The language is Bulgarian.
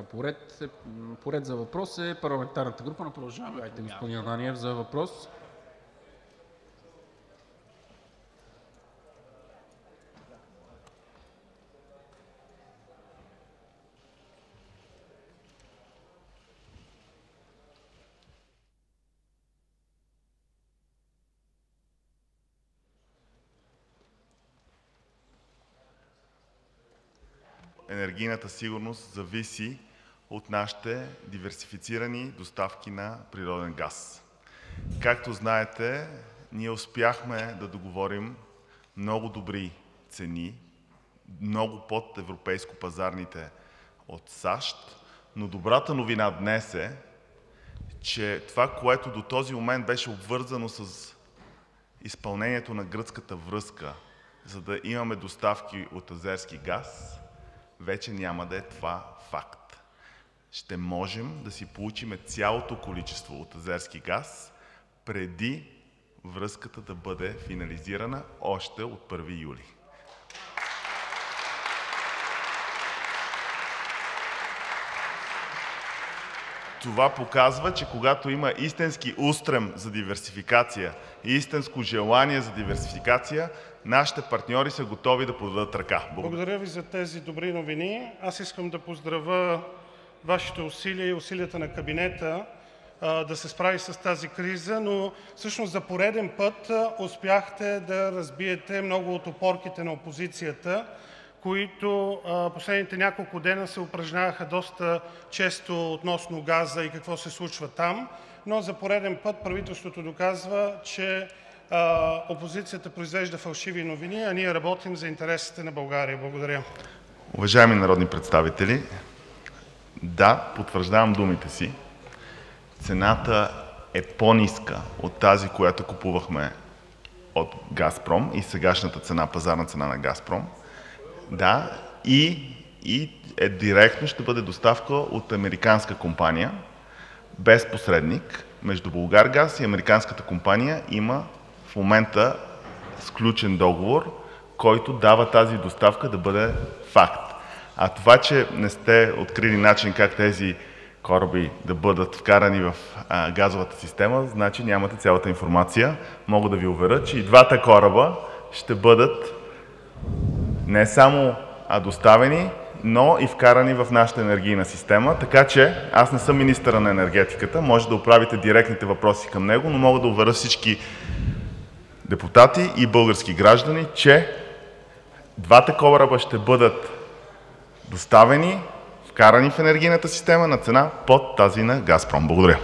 Поред, поред за въпрос е парламентарната група на „Продължаваме Промяната“. Господин Ананиев за въпрос. Енергийната сигурност зависи от нашите диверсифицирани доставки на природен газ. Както знаете, ние успяхме да договорим много добри цени, много под европейско пазарните от САЩ, но добрата новина днес е, че това, което до този момент беше обвързано с изпълнението на гръцката връзка, за да имаме доставки от азерски газ, вече няма да е това факт. Ще можем да си получим цялото количество от азерски газ преди връзката да бъде финализирана още от 1 юли. Това показва, че когато има истински устрем за диверсификация и истинско желание за диверсификация, нашите партньори са готови да подадат ръка. Благодаря Ви за тези добри новини. Аз искам да поздравя Вашите усилия и усилията на кабинета да се справи с тази криза, но всъщност за пореден път успяхте да разбиете много от опорките на опозицията, които последните няколко дена се упражняваха доста често относно газа и какво се случва там, но за пореден път правителството доказва, че опозицията произвежда фалшиви новини, а ние работим за интересите на България. Благодаря. Уважаеми народни представители, да, потвърждавам думите си. Цената е по-ниска от тази, която купувахме от Газпром и сегашната цена, пазарна цена на Газпром. Да, и, и е директно ще бъде доставка от американска компания, без посредник. Между Булгаргаз и американската компания има в момента сключен договор, който дава тази доставка да бъде факт. А това, че не сте открили начин как тези кораби да бъдат вкарани в а, газовата система, значи нямате цялата информация. Мога да ви уверя, че и двата кораба ще бъдат не само доставени, но и вкарани в нашата енергийна система. Така че аз не съм министъра на енергетиката, може да оправите директните въпроси към него, но мога да уверя всички депутати и български граждани, че двата кораба ще бъдат доставени, вкарани в енергийната система на цена под тази на Газпром. Благодаря.